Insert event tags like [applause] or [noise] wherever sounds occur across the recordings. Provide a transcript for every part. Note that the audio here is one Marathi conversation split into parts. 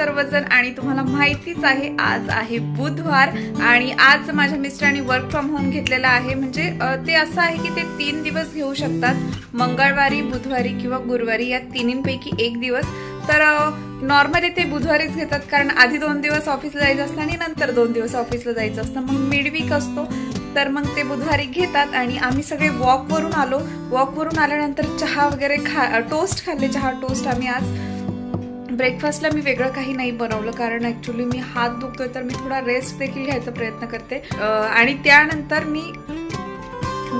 सर्वजण आणि तुम्हाला माहितीच आहे आज आहे बुधवार आणि आज माझ्या मिस्टरांनी वर्क फ्रॉम होम घेतलेला आहे. म्हणजे ते असं आहे की ते तीन दिवस घेऊ शकतात. मंगळवारी बुधवारी किंवा गुरुवारी या तिन्हींपैकी एक दिवस. तर नॉर्मली ते बुधवारीच घेतात कारण आधी दोन दिवस ऑफिसला जायचं असतं आणि नंतर दोन दिवस ऑफिसला जायचं असतं. मग मिडवीक असतो. तर मग ते बुधवारी घेतात आणि आम्ही सगळे वॉकवरून आलो. वॉकवरून आल्यानंतर चहा वगैरे खा टोस्ट खाल्ले. चहा टोस्ट आम्ही आज ब्रेकफास्टला मी वेगळं काही नाही बनवलं कारण ॲक्च्युली मी हात दुखतोय तर मी थोडा रेस्ट देखील घ्यायचा प्रयत्न करते. आणि त्यानंतर मी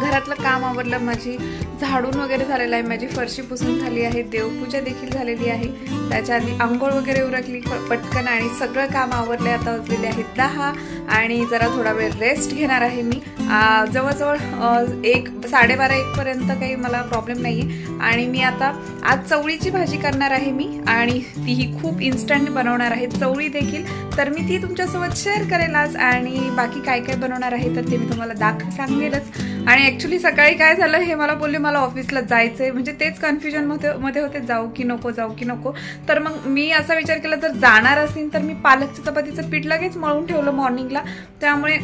घरातलं काम आवरलं माझी झाडून वगैरे झालेलं आहे. माझी फरशी पुसून झाली आहे. देवपूजा देखील झालेली आहे. त्याच्या आधी आंघोळ वगैरे उरकली पटकन आणि सगळं काम आवरले आता वाजलेले आहेत दहा. आणि जरा थोडा वेळ रेस्ट घेणार आहे मी. जवळजवळ एक साडेबारा एकपर्यंत काही मला प्रॉब्लेम नाही आहे आणि मी आता आज चवळीची भाजी करणार आहे मी. आणि तीही खूप इन्स्टंट बनवणार आहे. चवळी देखील. तर मी ती तुमच्यासोबत शेअर करेल आज. आणि बाकी काय काय बनवणार आहे तर ते मी तुम्हाला दाख सांगेलच. आणि ॲक्च्युली सकाळी काय झालं हे मला बोलले मला ऑफिसला जायचंय. म्हणजे तेच कन्फ्युजनमध्ये मध्ये होते जाऊ की नको जाऊ की नको. तर मग मी असा विचार केला जर जाणार असेल तर मी पालकच्या चपातीचं पीठ लगेच मळून ठेवलं मॉर्निंगला त्यामुळे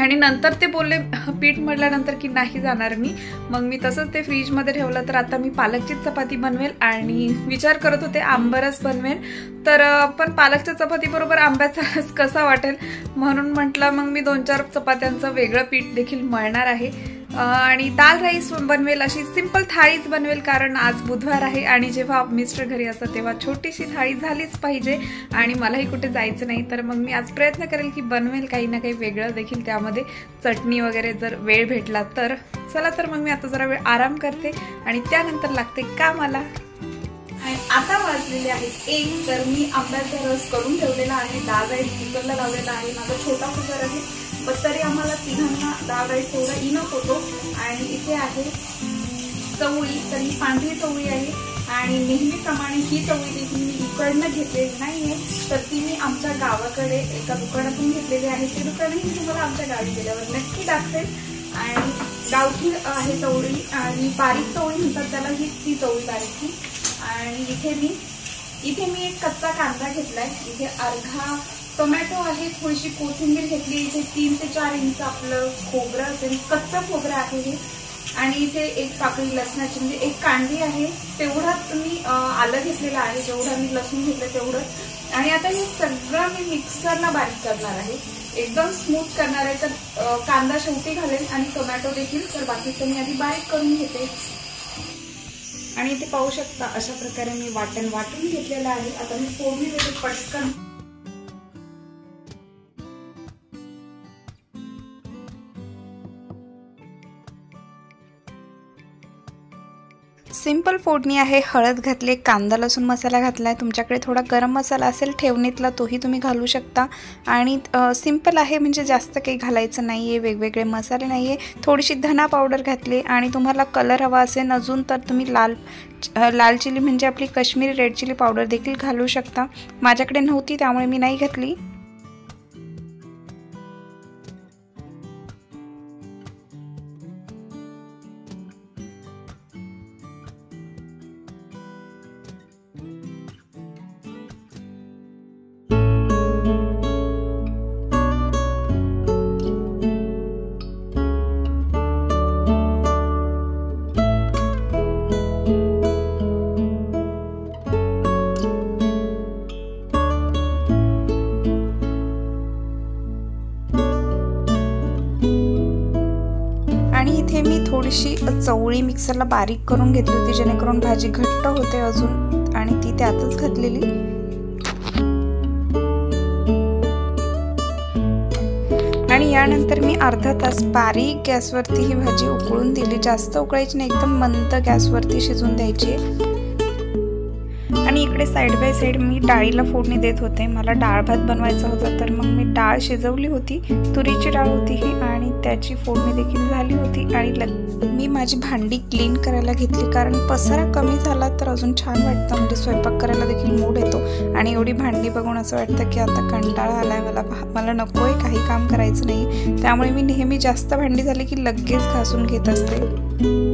आणि नंतर ते बोलले पीठ मळल्यानंतर की नाही जाणार मी. मग मी तसंच ते फ्रीजमध्ये ठेवलं तर आता मी पालकचीच चपाती बनवेल आणि विचार करत होते आंबरस बनवेल. तर पण पालकच्या चपाती बरोबर आंब्याचा रस कसा वाटेल? म्हणून म्हटलं मग मी दोन चार चपात्यांचं वेगळं पीठ देखील मळणार आहे. आणि दाल राईस बनवेल अशी सिंपल थाळीच बनवेल कारण आज बुधवार आहे आणि जेव्हा मिस्टर घरी असतात तेव्हा छोटीशी थाळी झालीच पाहिजे आणि मलाही कुठे जायचं नाही. तर मग मी आज प्रयत्न करेल की बनवेल काही ना काही वेगळं देखील त्यामध्ये. चटणी वगैरे जर वेळ भेटला तर. चला तर मग मी आता जरा वेळ आराम करते आणि त्यानंतर लागते कामाला. आणि आता वाजलेले आहेत एक तर मी आंब्याचा रस करून ठेवलेला आहे दाल राईस कुकरला लावलेला आहे. माझा छोटा कुकर आहे. पण तरी आम्हाला तिघांना डाळ राईस तेवढा इनफ होतो. आणि इथे आहे चवळी तर ही पांढरी चवळी आहे. आणि नेहमीप्रमाणे ही चवळी देखील मी इकडनं घेतलेली नाहीये तर ती मी आमच्या गावाकडे एका दुकानातून घेतलेली आहे. ते दुकानही मी तुम्हाला आमच्या गावी गेल्यावर नक्की दाखवेल आणि गावठी आहे चवळी आणि बारीक चवळी म्हणतात त्याला ही ती चवळी बारीकची आणि इथे मी इथे मी एक कच्चा कांदा घेतलाय. इथे अर्धा टोमॅटो आहे थोडीशी कोथिंबीर घेतली इथे तीन ते चार इंच आपलं खोबरं असेल कच्चं खोबरं आहे हे. आणि इथे एक पाकळी लसणाची म्हणजे एक कांडी आहे तेवढाच मी आलं घेतलेलं आहे जेवढं मी लसूण घेतलं तेवढंच. आणि आता हे सगळं मी मिक्सरला बारीक करणार आहे. एकदम स्मूथ करणार आहे तर कांदा शेवटी घालेल आणि टोमॅटो देखील तर बाकीचं मी आधी बारीक करून घेते. आणि इथे पाहू शकता अशा प्रकारे मी वाटण वाटून घेतलेलं आहे. आता मी फोडणी देते पटकन सिंपल फोडणी आहे हळद घातली कांदा लसूण मसाला घातला आहे तुमच्याकडे थोडा गरम मसाला असेल ठेवणीतला तोही तुम्ही घालू शकता. आणि सिंपल आहे म्हणजे जास्त काही घालायचं नाही आहे वेगवेगळे मसाले नाही आहे थोडीशी धना पावडर घातली आणि तुम्हाला कलर हवा असेल अजून तर तुम्ही लाल लाल चिली म्हणजे आपली काश्मीरी रेड चिली पावडर देखील घालू शकता. माझ्याकडे नव्हती त्यामुळे मी नाही घातली. थोडीशी चवळी मिक्सरला बारीक करून घेतली होती जेणेकरून भाजी घट्ट होते अजून आणि ती त्यातच घातलेली. आणि यानंतर मी अर्धा तास बारीक गॅसवरती ही भाजी उकळून दिली. जास्त उकळायची नाही एकदम मंद गॅसवरती शिजून द्यायची आणि इकडे साईड बाय साईड मी डाळीला फोडणी देत होते. मला डाळ भात बनवायचा होता तर मग मी डाळ शिजवली होती तुरीची डाळ होती ही आणि त्याची फोडणी देखील झाली होती. आणि लग मी माझी भांडी क्लीन करायला घेतली कारण पसारा कमी झाला तर अजून छान वाटतं. म्हणजे स्वयंपाक करायला देखील मूड येतो. आणि एवढी भांडी बघून असं वाटतं की आता कंटाळा आलाय मला. मला नको आहे काही काम करायचं नाही. त्यामुळे मी नेहमी जास्त भांडी झाली की लगेच घासून घेत असते.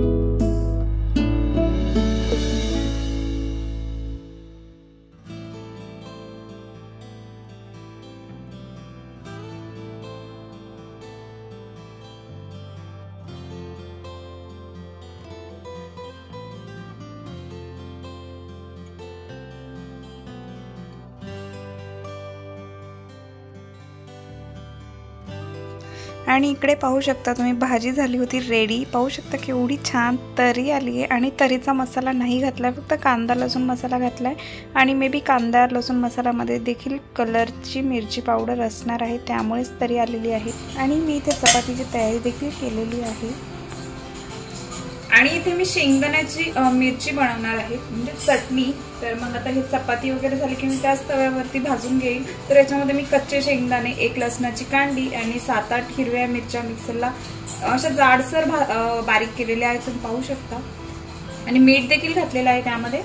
आणि इकडे पाहू शकता तुम्ही भाजी झाली होती रेडी पाहू शकता केवढी छान तरी आली आहे आणि तरीचा मसाला नाही घातला फक्त कांदा लसूण मसाला घातला आहे आणि मे बी कांदा लसूण मसाल्यामध्ये देखील कलरची मिरची पावडर असणार आहे त्यामुळेच तरी आलेली आहे. आणि मी इथे चपातीची तयारी देखील केलेली आहे. आणि इथे मी शेंगदाण्याची मिरची बनवणार आहे. म्हणजे चटणी. तर मग आता हे चपाती वगैरे झाली की मी त्याच तव्यावरती भाजून घेईल तर याच्यामध्ये मी कच्चे शेंगदाणे एक लसणाची कांडी आणि सात आठ हिरव्या मिरच्या मिक्सरला अशा जाडसर बारीक केलेल्या आहेत तुम्ही पाहू शकता. आणि मीठ देखील घातलेलं आहे त्यामध्ये.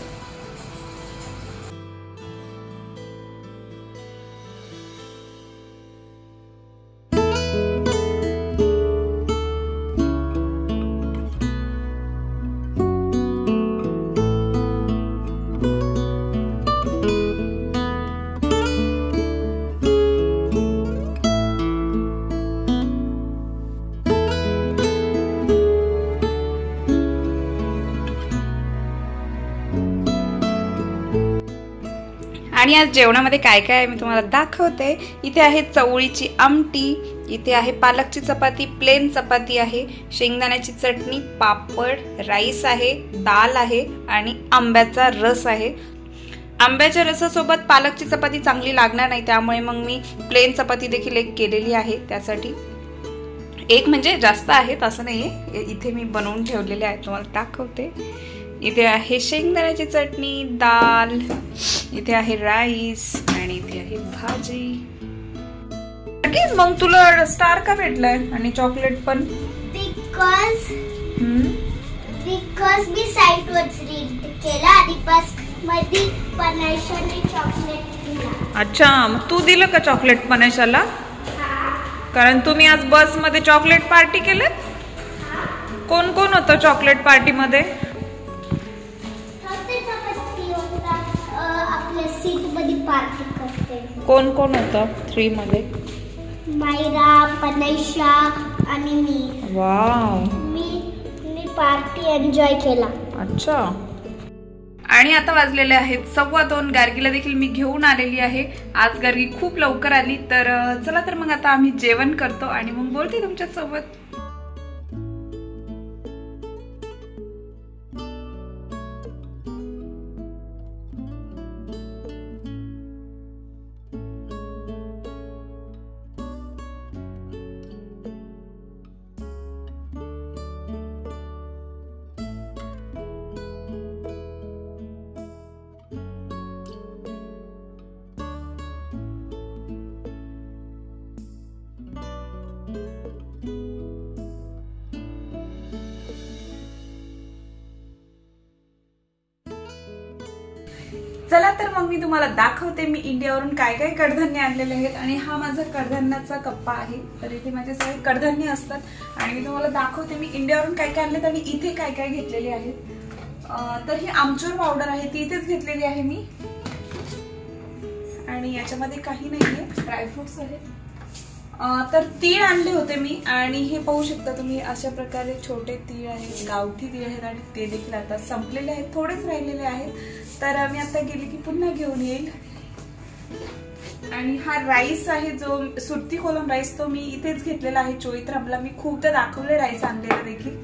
आणि आज जेवणामध्ये काय काय आहे मी तुम्हाला दाखवते? इथे आहे चवळीची आमटी इथे आहे पालकची चपाती प्लेन चपाती आहे शेंगदाण्याची चटणी पापड राईस आहे दाल आहे आणि आंब्याचा रस आहे. आंब्याच्या रसासोबत पालकची चपाती चांगली लागणार नाही त्यामुळे मग मी प्लेन चपाती देखील एक केलेली आहे त्यासाठी. एक म्हणजे जास्त आहेत असं नाहीये. इथे मी बनवून ठेवलेले आहे तुम्हाला दाखवते. इथे आहे शेंगदाण्याची चटणी दाल इथे आहे राईस आणि इथे आहे भाजी. मग तुला स्टार का भेटलाय? आणि चॉकलेट पण? बिकॉज बिकॉज मी साईट वर रीड केला. आणि बसमध्ये पनाशाने चॉकलेट अच्छा मग तू दिलं का चॉकलेट पनाशाला कारण तुम्ही आज बसमध्ये चॉकलेट पार्टी केलं कोण कोण होतं चॉकलेट पार्टी करते कोण कोण होतं थ्री मध्ये? मायरा पनैशा आणि मी. वाव. मी मी पार्टी एन्जॉय केला. अच्छा. आणि आता वाजलेले आहेत सव्वा दोन. गार्गीला देखील मी घेऊन आलेली आहे. आज गार्गी खूप लवकर आली. तर चला तर मग आता आम्ही जेवण करतो आणि मग बोलते तुमच्या चला तर मग मी तुम्हाला दाखवते मी इंडियावरून काय काय कडधान्य आणलेले आहेत. आणि हा माझा कडधान्याचा कप्पा आहे. तर इथे माझे सगळे कडधान्य असतात. आणि मी तुम्हाला दाखवते मी इंडियावरून काय काय आणलेत आणि इथे काय काय घेतलेले आहेत. तर ही आमचूर पावडर आहे. ती इथेच घेतलेली आहे मी. आणि याच्यामध्ये काही नाहीये. ड्रायफ्रुट्स आहेत. तर तीळ आणले होते मी. आणि हे पाहू शकता तुम्ही अशा प्रकारे छोटे तीळ आहेत गावठी तीळ आहेत. आणि ते देखील आता संपलेले आहेत. थोडेच राहिलेले आहेत. तर मी आता गेले की पुन्हा घेऊन येईल. आणि हा राईस आहे जो सुट्टी कोलम राईस तो मी इथेच घेतलेला आहे चोईत रामला मी खूपदा दाखवले राईस आणलेला देखील.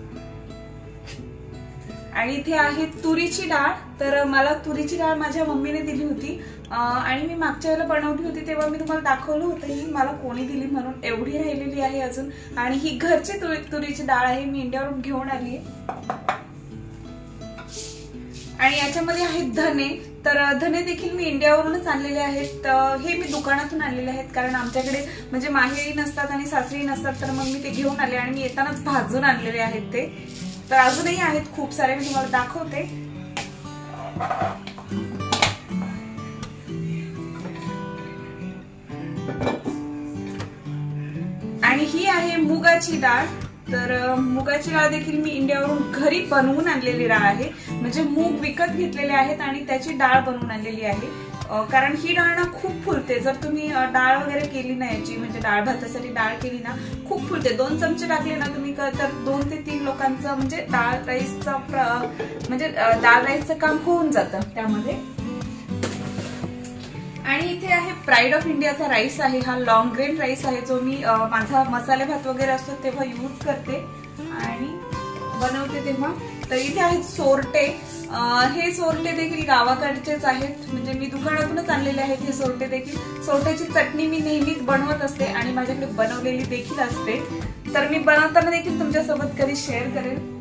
आणि इथे आहे तुरीची डाळ. तर मला तुरीची डाळ माझ्या मम्मीने दिली होती. आणि मी मागच्या वेळेला बनवली होती तेव्हा मी तुम्हाला दाखवलं होतं. ही मला कोणी दिली म्हणून एवढी राहिलेली आहे अजून. आणि ही घरची तुरीची डाळ आहे. मी इंडियावरून घेऊन आली आहे. आणि याच्यामध्ये आहेत धने. तर धने देखील मी इंडियावरूनच आणलेले आहेत. हे मी दुकानातून आणलेले आहेत. कारण आमच्याकडे म्हणजे माहेरी नसतात आणि सासरी नसतात तर मग मी ते घेऊन आले आणि मी येतानाच भाजून आणलेले आहेत ते. तर अजूनही आहेत खूप सारे. मी तुम्हाला दाखवते. आणि ही आहे मुगाची डाळ. तर मुगाची डाळ देखील मी इंडियावरून घरी बनवून आणलेली डाळ आहे. म्हणजे मूग विकत घेतलेले आहेत आणि त्याची डाळ बनवून आणलेली आहे. कारण ही डाळ ना खूप फुलते. जर तुम्ही डाळ वगैरे केली ना याची म्हणजे डाळ भातासाठी डाळ केली ना खूप फुलते. दोन चमचे टाकले ना तुम्ही तर दोन ते तीन लोकांचं म्हणजे डाळ राईसचा म्हणजे डाळ राईसचं काम होऊन जातं त्यामध्ये. प्राईड ऑफ इंडियाचा राईस आहे हा लॉंग ग्रेन राईस आहे जो मी माझा मसाले भात वगैरे असतो तेव्हा यूज करते आणि बनवते तेव्हा. तर इथे आहेत सोरटे. हे सोरटे देखील गावाकडचेच आहेत. म्हणजे मी दुकानातूनच आणलेले आहेत हे सोरटे देखील. सोरट्याची चटणी मी नेहमीच बनवत असते आणि माझ्याकडे बनवलेली देखील असते. तर मी बनवताना देखील तुमच्यासोबत कधी शेअर करेन.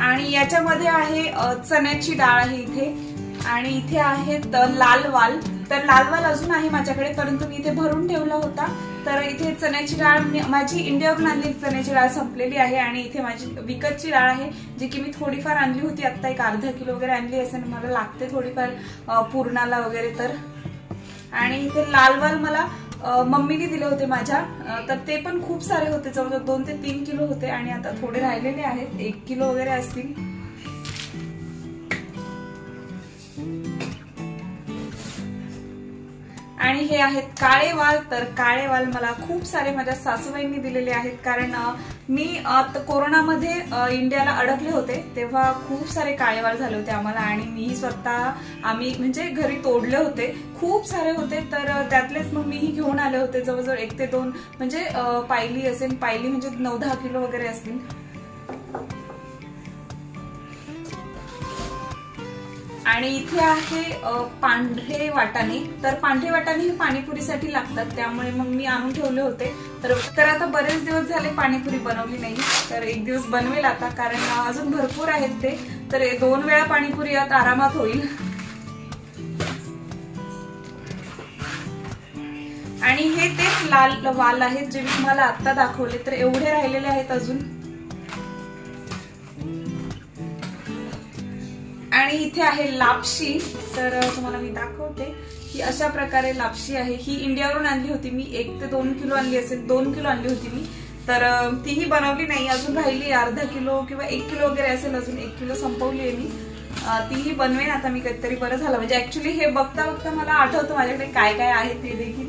आणि याच्यामध्ये आहे चण्याची डाळ आहे इथे. आणि इथे आहेत अ, लाल वाल तर लाल वाल अजून आहे माझ्याकडे परंतु मी इथे भरून ठेवला होता. तर इथे चण्याची डाळ मी- माझी इंडियावरून आणलेली चण्याची डाळ संपलेली आहे आणि इथे माझी विकतची डाळ आहे जी की मी थोडीफार आणली होती. आता एक अर्धा किलो वगैरे आणली असेल मला लागते थोडीफार पूर्णाला वगैरे तर. आणि इथे लाल वाल मला मम्मीने दिले होते माझ्या. तर ते पण खूप सारे होते जवळजवळ दोन ते तीन किलो होते आणि आता थोडे राहिलेले आहेत. एक किलो वगैरे असतील. आणि हे आहेत काळे वाल तर काळे वाल मला खूप सारे माझ्या सासूबाईंनी दिलेले आहेत. कारण मी कोरोनामध्ये इंडियाला अडकले होते. तेव्हा खूप सारे काळे वाल झाले होते आम्हाला. आणि मी स्वतः आम्ही म्हणजे घरी तोडले होते. खूप सारे होते. तर त्यातलेच मग मीही घेऊन आले होते. जवळजवळ एक ते दोन म्हणजे पायली असेल पायली म्हणजे नऊ दहा किलो वगैरे असतील आणि इथे आहे पांढरे वाटाणे. तर पांढरे वाटाणे हे पाणीपुरीसाठी लागतात त्यामुळे मग मी आणून ठेवले होते. तर तर आता बरेच दिवस झाले पाणीपुरी बनवली नाही. तर एक दिवस बनवेल आता कारण अजून भरपूर आहेत ते. तर दोन वेळा पाणीपुरी आता आरामात होईल. आणि हे तेच लाल वाल आहेत जे मी तुम्हाला आता दाखवले. तर एवढे राहिलेले आहेत अजून. आणि इथे आहे लापशी. तर तुम्हाला मी दाखवते ही अशा प्रकारे लापशी आहे. ही इंडियावरून आणली होती मी. एक ते दोन किलो आणली असेल दोन किलो आणली होती मी. तर तीही बनवली नाही. अजून राहिली अर्धा किलो किंवा एक किलो वगैरे असेल अजून एक किलो संपवली आहे मी. तीही बनवेन आता मी कधीतरी. बरं झालं. म्हणजे ऍक्च्युली हे बघता बघता मला आठवतं माझ्याकडे काय काय आहे ते देखील.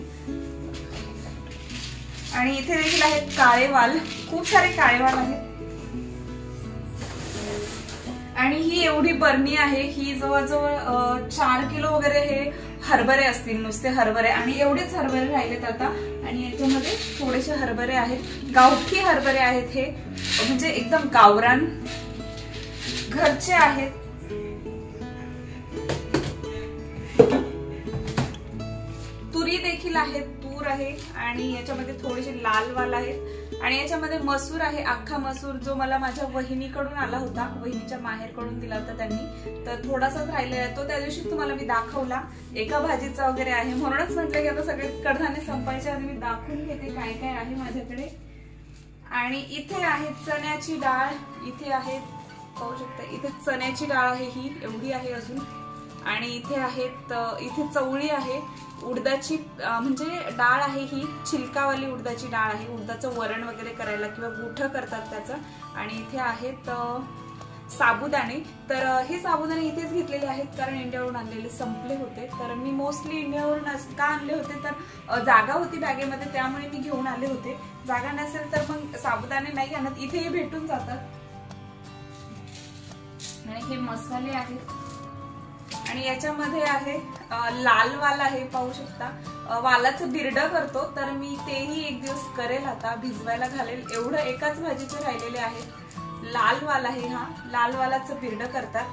आणि इथे देखील आहेत काळेवाल. खूप सारे काळेवाल आहेत. आणि ही एवढी बरणी आहे ही जवळजवळ चार किलो वगैरे हे हरभरे असतील नुसते हरभरे. आणि एवढेच हरभरे राहिलेत आता. आणि याच्यामध्ये थोडेसे हरभरे आहेत. गावठी हरभरे आहेत हे. म्हणजे एकदम गावरान घरचे आहेत. तुरी देखील आहेत. तूर आहे. आणि याच्यामध्ये थोडेसे लाल वाल आहेत. आणि याच्यामध्ये मसूर आहे अख्खा मसूर जो मला माझ्या वहिनीकडून आला होता वहिनीच्या माहेरकडून दिला होता त्यांनी. तर थोडासाच राहिलेला तो त्या दिवशी तुम्हाला मी दाखवला. एका भाजीचा वगैरे आहे. म्हणूनच म्हटलं की आता सगळे कडधान्य संपायच्या आधी मी दाखवून घेते काय काय आहे माझ्याकडे. आणि इथे आहे चण्याची डाळ. इथे आहे पाहू शकता इथे चण्याची डाळ आहे ही. एवढी आहे अजून. आणि इथे आहेत इथे चवळी आहे उडदाची म्हणजे डाळ आहे ही छिलकावाली उडदाची डाळ आहे. उडदाचं वरण वगैरे करायला किंवा गुठं करतात त्याचं. आणि इथे आहेत साबुदाणे. तर हे साबुदाणे इथेच घेतलेले आहेत कारण इंडियावरून आणलेले संपले होते. तर मी मोस्टली इंडियावरून का आणले होते? तर जागा होती बॅगेमध्ये त्यामुळे मी घेऊन आले होते. जागा नसेल तर मग साबुदाणे नाही आणत. इथेही भेटून जातात. आणि हे मसाले आहेत. आणि याच्यामध्ये आहे लाल वाल आहे पाहू शकता. वालाचं बिरडं करतो तर मी तेही एक दिवस करेल आता भिजवायला घालेल. एवढं एकाच भाजीचे राहिलेले आहे. लाल वाल आहे हा. लाल वालाचं बिरडं करतात.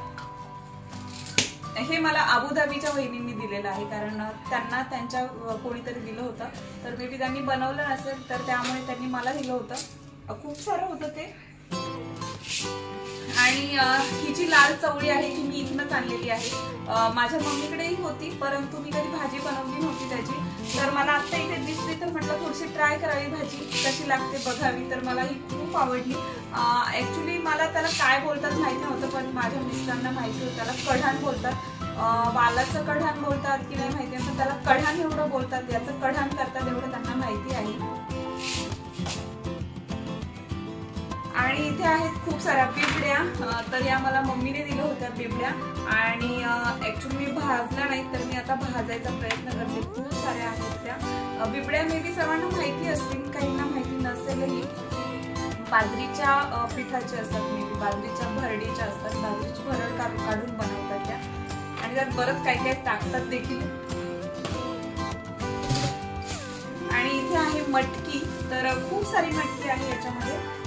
हे मला अबुधाबीच्या वहिनींनी दिलेलं आहे कारण त्यांना त्यांच्या कोणीतरी दिलं होतं. तर मे बी त्यांनी बनवलं नसेल तर त्यामुळे त्यांनी मला दिलं होतं. खूप सारं होतं ते. आणि ही जी लाल चवळी आहे ती मी इथूनच आणलेली आहे माझ्या मम्मीकडेही होती परंतु मी कधी भाजी बनवली नव्हती त्याची. तर मला आत्ता इथे दिसली तर म्हटलं थोडीशी ट्राय करावी भाजी कशी लागते बघावी तर मला ही खूप आवडली. ॲक्च्युली मला त्याला काय बोलतात माहिती नव्हतं पण माझ्या मिस्टरांना माहिती होतं त्याला कढाण बोलतात. वालाचं कढाण बोलतात की नाही माहिती पण त्याला कढाण एवढं बोलतात याचं कढाण करतात एवढं त्यांना माहिती आहे. आणि इथे आहेत खूप साऱ्या बिबड्या तर या मला मम्मीने दिल्या होत्या बिबड्या आणि ऍक्च्युली मी भाजल्या नाही तर मी आता भाजायचा प्रयत्न करते. खूप साऱ्या आहेत त्या. अं, बिबड्या मे बी सर्वांना माहिती असतील काहींना माहिती नसेलही. बाजरीच्या पिठाच्या असतात मे बी बाजरीच्या भरडीच्या असतात. बाजरीची भरड काढून बनवतात त्या. आणि त्यात बरंच काही काही टाकतात देखील. आणि इथे आहे मटकी. तर खूप सारी मटकी आहे याच्यामध्ये.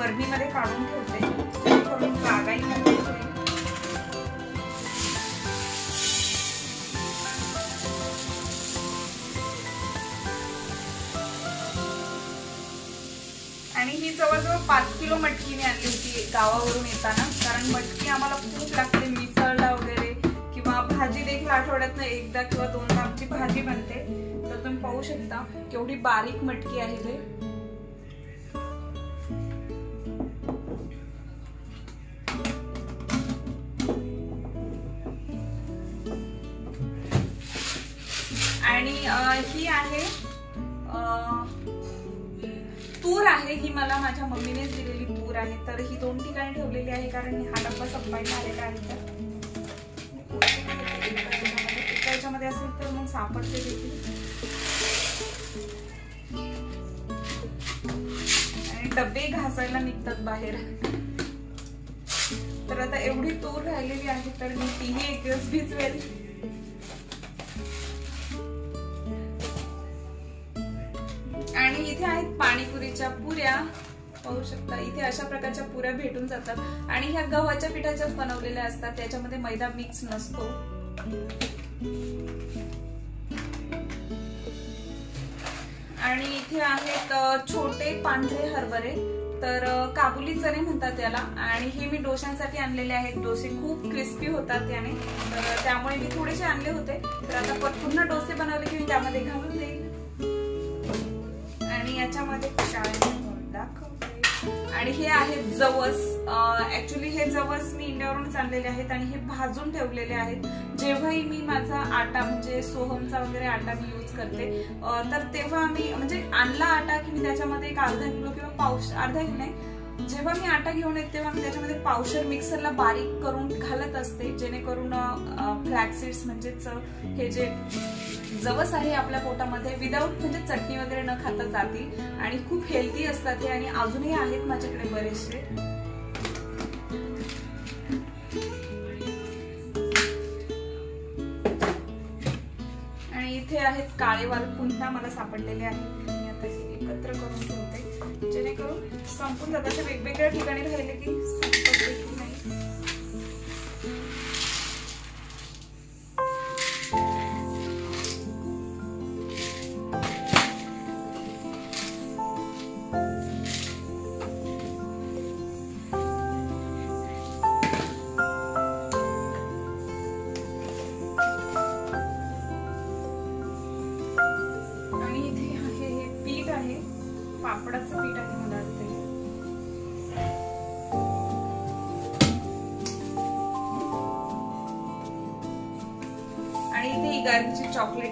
या बर्नीमध्ये काढून ठेवते. करून जागाही आणि ही जवळजवळ पाच किलो मटकी मी आणली होती गावावरून येताना. कारण मटकी आम्हाला खूप लागते. मिसळला वगैरे किंवा भाजी देखील आठवड्यातनं एकदा किंवा दोनदा आमची भाजी बनते. तर तुम्ही पाहू शकता केवढी बारीक मटकी आहे ते. तूर आहे ही मला माझ्या मम्मीनेच दिलेली तूर आहे. तर ही दोन ठिकाणी ठेवलेली आहे कारण हा डब्बा संपायला आलेला आहे तर याच्यामध्ये असेल तर मग सापडते देखील. आणि डबे घासायला निघतात बाहेर. तर आता एवढी तूर राहिलेली आहे तर मी तीही एक दिवस भिजवेल. आणि इथे आहेत पाणी प्रकारच्या पुऱ्या पाहू शकता. इथे अशा प्रकारच्या पुऱ्या भेटून जातात. आणि ह्या गव्हाच्या पिठाच्याच बनवलेल्या असतात. त्याच्यामध्ये मैदा मिक्स नसतो. आणि इथे आहेत छोटे पांढरे हरभरे. तर काबुली चणे म्हणतात त्याला. आणि हे मी डोशांसाठी आणलेले आहेत. डोसे खूप क्रिस्पी होतात त्याने. तर त्यामुळे मी थोडेसे आणले होते. तर आता पुन्हा डोसे बनवले की मी त्यामध्ये घालून आणि हे आहेत जवस. ऍक्च्युली हे जवस मी इंडियावरून आणलेले आहेत आणि हे भाजून ठेवलेले आहेत. जेव्हाही मी माझा आटा म्हणजे सोहमचा वगैरे आटा मी यूज करते तर तेव्हा मी म्हणजे आणला आटा की मी त्याच्यामध्ये एक अर्धा किलो किंवा पाऊस अर्धा किलो नाही जेव्हा मी आटा घेऊन येते तेव्हा मी त्याच्यामध्ये पावशर मिक्सरला बारीक करून घालत असते जेणेकरून फ्लॅक्सिड्स म्हणजेच हे जे जवस आहे आपल्या पोटामध्ये. विदाऊट म्हणजे चटणी वगैरे न खाता जातील. आणि खूप हेल्दी असतात हे आणि अजूनही आहेत माझ्याकडे बरेचसे. आणि इथे आहेत काळेवाल पुन्हा मला सापडलेले आहेत. मी आता एकत्र करून ठेवते. जेणेकरून संपून जातात वेगवेगळ्या ठिकाणी राहिले की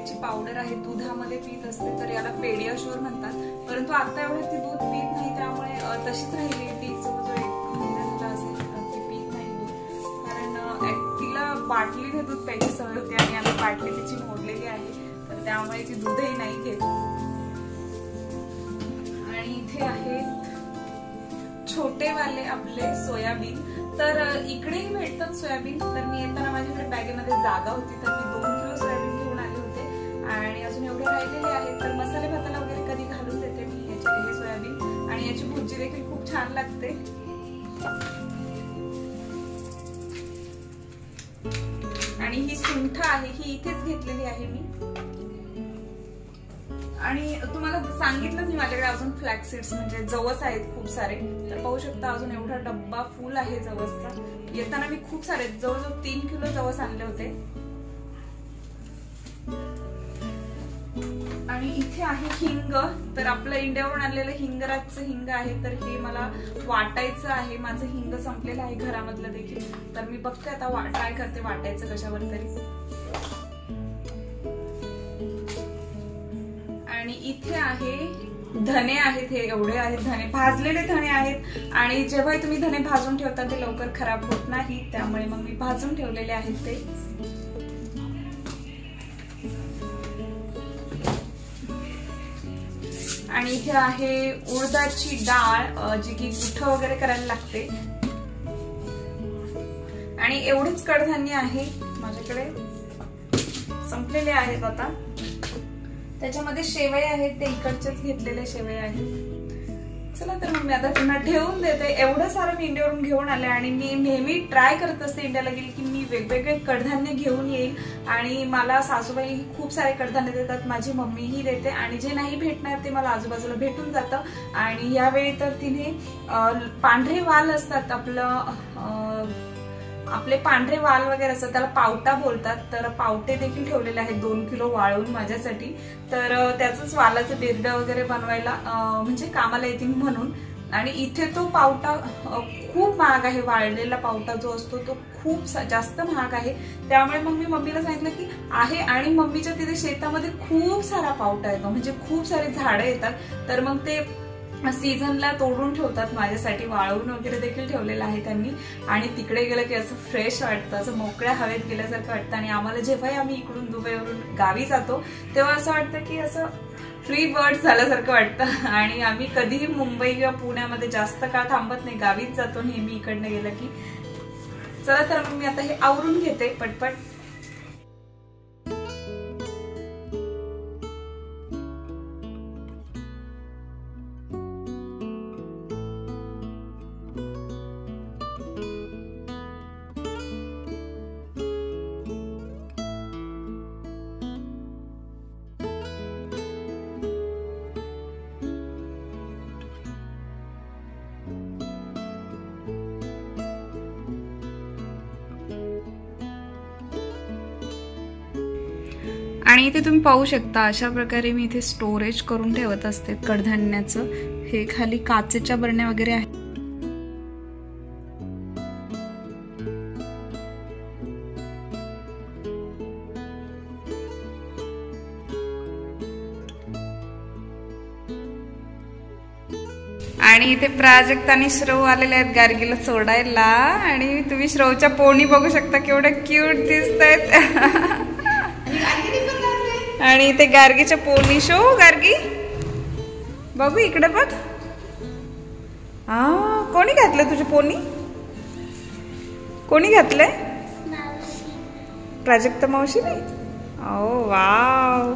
इगारची पावडर आहे दुधामध्ये पीत असते तर याला पेडियाशोर म्हणतात. परंतु आता एवढे ती दूध पीत नाही त्यामुळे तशीच राहिली ती जवळजवळ एक महिना झाला असेल ती पीत नाही दूध. कारण तिला बाटलीने दूध प्यायची सवय होती आणि याला बाटली तिची मोडलेली आहे. तर त्यामुळे ती दूधही नाही घेत. आणि इथे आहेत छोटेवाले आपले सोयाबीन. तर इकडेही भेटतात सोयाबीन तर मी येताना माझ्याकडे बॅगेमध्ये जागा होती तर मी राहिलेले आहेत. तर मसाले भाताला वगैरे कधी घालून देते मी याच्या हे सोयाबीन. आणि याची भुर्जी देखील खूप छान लागते. आणि ही सुंठ आहे ही इथेच घेतलेली आहे मी. आणि तुम्हाला सांगितलं मी माझ्याकडे अजून फ्लॅक्सिड्स म्हणजे जवस आहेत खूप सारे. तर पाहू शकता अजून एवढा डब्बा फुल आहे जवसचा. येताना मी खूप सारे जवळजवळ तीन किलो जवस आणले होते. आणि इथे आहे हिंग. तर आपलं इंडियावरून आणलेलं हिंगराजचं हिंग आहे. तर हे मला वाटायचं आहे. माझं हिंग संपलेलं आहे घरामधलं देखील. तर मी बघते आता ट्राय करते वाटायचं कशावर तरी. आणि इथे आहे धने आहेत हे एवढे आहेत धने. भाजलेले धने आहेत. आणि जेव्हा तुम्ही धने भाजून ठेवता ते लवकर खराब होत नाही. त्यामुळे मग मी भाजून ठेवलेले आहेत ते. आणि इथे आहे उडदाची डाळ जी की गुठ वगैरे करायला लागते. आणि एवढीच कडधान्य आहे माझ्याकडे. संपलेले आहेत आता. त्याच्यामध्ये शेवय आहेत ते इकडचेच घेतलेले शेवय आहेत. चला तर मग मी आता त्यांना ठेवून देते. एवढं सारं मी इंडियावरून घेऊन आले आणि मी नेहमी ट्राय करत असते इंडियाला गेली की मी वेगवेगळे कडधान्य घेऊन येईल. आणि मला सासूबाई खूप सारे कडधान्य देतात माझी मम्मीही देते आणि जे नाही भेटणार ते मला आजूबाजूला भेटून जातं. आणि यावेळी तर तिने पांढरे वाल असतात आपलं आपले पांढरे वाल वगैरे असतात त्याला पावटा बोलतात. तर पावटे देखील ठेवलेले आहेत दोन किलो वाळून माझ्यासाठी. तर त्याचंच वालाचं बिर्ड वगैरे बनवायला म्हणजे कामाला येतील म्हणून. आणि इथे तो पावटा खूप महाग आहे. वाळलेला पावटा जो असतो तो खूप जास्त महाग आहे. त्यामुळे मग मी मम्मीला सांगितलं की आहे आणि मम्मीच्या तिथे शेतामध्ये खूप सारा पावटा येतो. म्हणजे खूप सारे झाडं येतात. तर मग ते सीझनला तोडून ठेवतात माझ्यासाठी वाळवून वगैरे देखील ठेवलेलं आहे त्यांनी. आणि तिकडे गेलं की असं फ्रेश वाटतं असं मोकळ्या हवेत गेल्यासारखं वाटतं. आणि आम्हाला जेव्हाही आम्ही इकडून दुबईवरून गावी जातो तेव्हा असं वाटतं की असं फ्री बर्ड झाल्यासारखं वाटतं. [laughs] आणि आम्ही कधीही मुंबई किंवा पुण्यामध्ये जास्त काळ थांबत नाही गावीच जातो नेहमी इकडनं गेलं की. चला तर मग मी आता हे आवरून घेते पटपट. आणि इथे तुम्ही पाहू शकता अशा प्रकारे मी इथे स्टोरेज करून ठेवत असते कडधान्याचं. हे खाली काचेच्या बरण्या वगैरे आहेत. आणि इथे प्राजक्त आणि श्रव आलेले आहेत गार्गीला सोडायला. आणि तुम्ही श्रवच्या पोणी बघू शकता केवढ्या क्यूट दिसत आहेत आणि इथे गार्गीच्या पोनी शो गार्गी? बघू इकडे बघ. हा कोणी घातलं तुझे पोनी कोणी घातलंय? प्राजक्त मावशीने ओ वाव.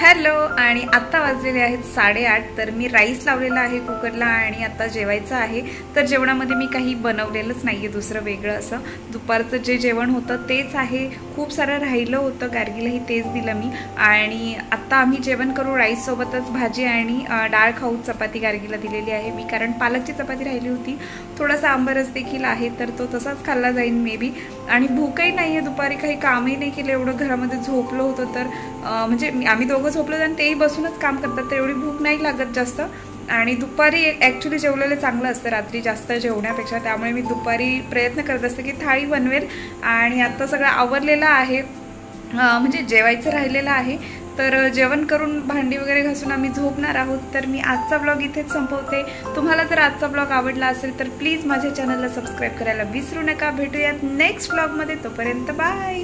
हॅलो आणि आत्ता वाजलेले आहेत साडेआठ तर मी राईस लावलेला आहे कुकरला आणि आता जेवायचं आहे. तर जेवणामध्ये मी काही बनवलेलंच नाही आहे दुसरं वेगळं असं. दुपारचं जे जेवण होतं तेच आहे. खूप सारं राहिलं होतं गार्गीलाही तेच दिलं मी. आणि आत्ता आम्ही जेवण करू राईससोबतच भाजी आणि डाळ खाऊ चपाती गार्गीला दिलेली आहे मी कारण पालकची चपाती राहिली होती. थोडासा आंबरस देखील आहे तर तो तसाच खाल्ला जाईल मे बी आणि भूकही नाही आहे दुपारी काही कामही नाही केलं एवढं घरामध्ये झोपलो होतं तर म्हणजे आम्ही दोघं झोपलो आणि तेही बसूनच काम करतात तर एवढी भूक नाही लागत जास्त. आणि दुपारी ॲक्च्युली जेवलेलं चांगलं असतं रात्री जास्त जेवण्यापेक्षा. त्यामुळे मी दुपारी प्रयत्न करत असते की थाळी बनवेल. आणि आत्ता सगळं आवरलेलं आहे. म्हणजे जेवायचं राहिलेलं आहे. तर जेवण करून भांडी वगैरे घासून आम्ही झोपणार आहोत. तर मी आजचा ब्लॉग इथेच संपवते. तुम्हाला जर आजचा ब्लॉग आवडला असेल तर प्लीज माझ्या चॅनलला सबस्क्राईब करायला विसरू नका. भेटूयात नेक्स्ट ब्लॉगमध्ये तोपर्यंत बाय